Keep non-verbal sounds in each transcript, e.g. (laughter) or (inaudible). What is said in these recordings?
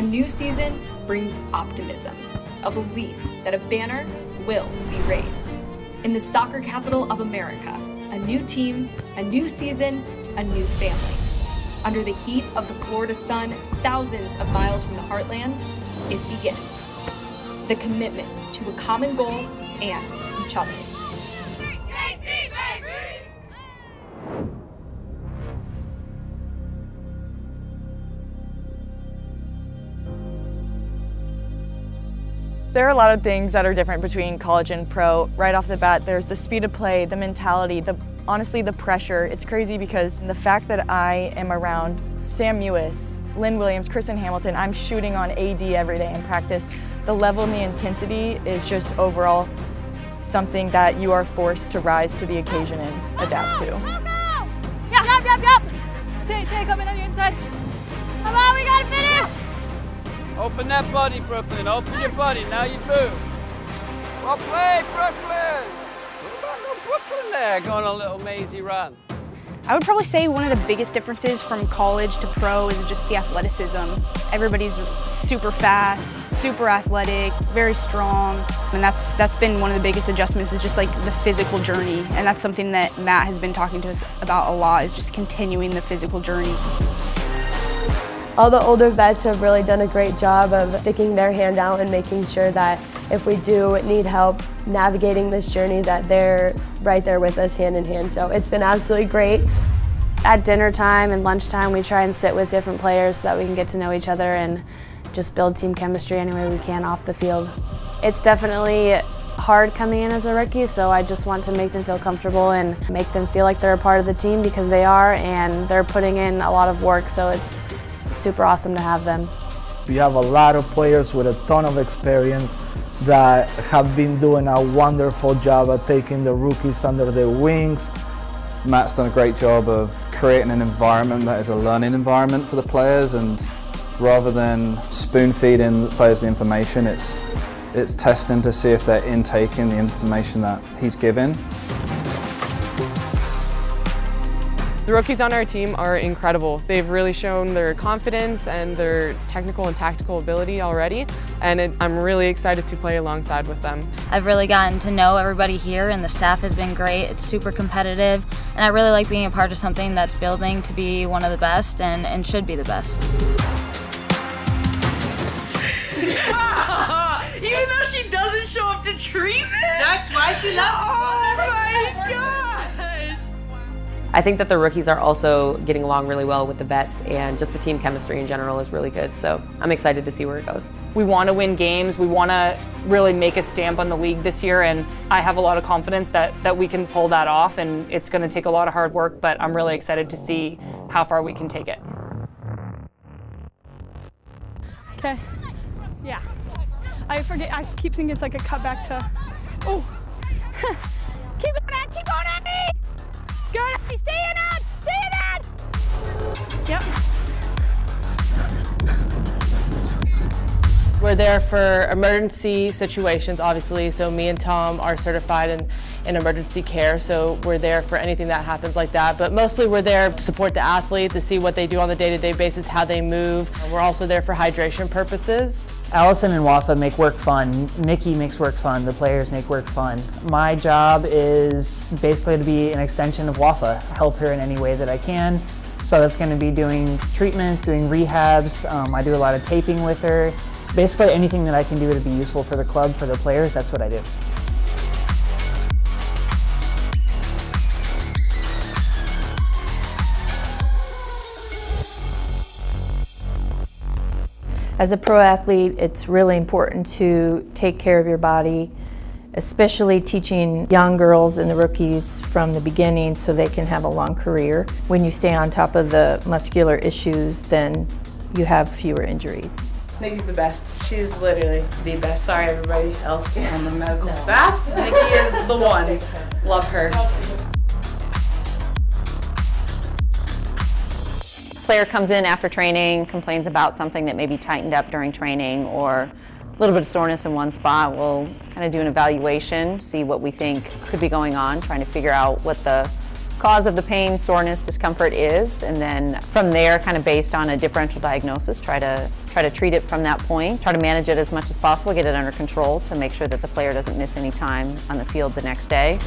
A new season brings optimism, a belief that a banner will be raised. In the soccer capital of America, a new team, a new season, a new family. Under the heat of the Florida sun, thousands of miles from the heartland, it begins. The commitment to a common goal and each other. There are a lot of things that are different between college and pro. Right off the bat, there's the speed of play, the mentality, the honestly the pressure. It's crazy because the fact that I am around Sam Mewis, Lynn Williams, Kristen Hamilton, I'm shooting on AD every day in practice. The level and the intensity is just overall something that you are forced to rise to the occasion and adapt to. Open that body, Brooklyn. Open your body. Now you move. Well played, Brooklyn. What about no Brooklyn there going on a little mazy run? I would probably say one of the biggest differences from college to pro is just the athleticism. Everybody's super fast, super athletic, very strong, and that's that's been one of the biggest adjustments is just like the physical journey, and that's something that Matt has been talking to us about a lot is just continuing the physical journey. All the older vets have really done a great job of sticking their hand out and making sure that if we do need help navigating this journey that they're right there with us hand in hand. So it's been absolutely great. At dinner time and lunchtime we try and sit with different players so that we can get to know each other and just build team chemistry any way we can off the field. It's definitely hard coming in as a rookie, so I just want to make them feel comfortable and make them feel like they're a part of the team because they are and they're putting in a lot of work, so it's super awesome to have them. We have a lot of players with a ton of experience that have been doing a wonderful job at taking the rookies under their wings. Matt's done a great job of creating an environment that is a learning environment for the players and rather than spoon feeding the players the information, it's, it's testing to see if they're intaking the information that he's given. The rookies on our team are incredible. They've really shown their confidence and their technical and tactical ability already, and it, I'm really excited to play alongside with them. I've really gotten to know everybody here, and the staff has been great. It's super competitive, and I really like being a part of something that's building to be one of the best and, and should be the best. (laughs) Even though she doesn't show up to treatment? That's why she loves Oh my gosh! I think that the rookies are also getting along really well with the vets and just the team chemistry in general is really good. So I'm excited to see where it goes. We want to win games. We want to really make a stamp on the league this year and I have a lot of confidence that, that we can pull that off and it's going to take a lot of hard work, but I'm really excited to see how far we can take it. Okay. Yeah. I forget. I keep thinking it's like a cutback to. Oh. (laughs) Good. Stay in on. Stay in on. Yep. We're there for emergency situations, obviously. So me and Tom are certified in, in emergency care. So we're there for anything that happens like that. But mostly we're there to support the athlete, to see what they do on the day-to-day basis, how they move. We're also there for hydration purposes. Allison and Wafa make work fun. Nikki makes work fun. The players make work fun. My job is basically to be an extension of Wafa, help her in any way that I can. So that's going to be doing treatments, doing rehabs. Um, I do a lot of taping with her. Basically anything that I can do to be useful for the club, for the players, that's what I do. As a pro athlete, it's really important to take care of your body, especially teaching young girls and the rookies from the beginning so they can have a long career. When you stay on top of the muscular issues, then you have fewer injuries. Nikki's the best. She's literally the best. Sorry, everybody else on the medical staff. Nikki is the (laughs) one. Love her. player comes in after training, complains about something that maybe tightened up during training or a little bit of soreness in one spot, we'll kind of do an evaluation, see what we think could be going on, trying to figure out what the cause of the pain, soreness, discomfort is, and then from there, kind of based on a differential diagnosis, try to try to treat it from that point, try to manage it as much as possible, get it under control to make sure that the player doesn't miss any time on the field the next day.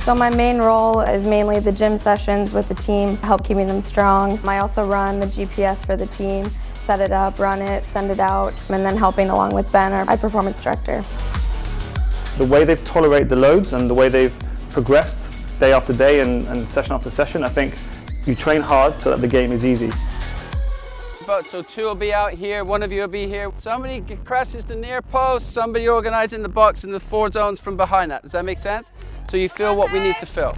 So my main role is mainly the gym sessions with the team, help keeping them strong. I also run the GPS for the team, set it up, run it, send it out, and then helping along with Ben, our high performance director. The way they've tolerated the loads and the way they've progressed day after day and, and session after session, I think you train hard so that the game is easy. But so two will be out here, one of you will be here. Somebody crashes the near post, somebody organizing the box in the four zones from behind that. Does that make sense? So you feel what we need to fill.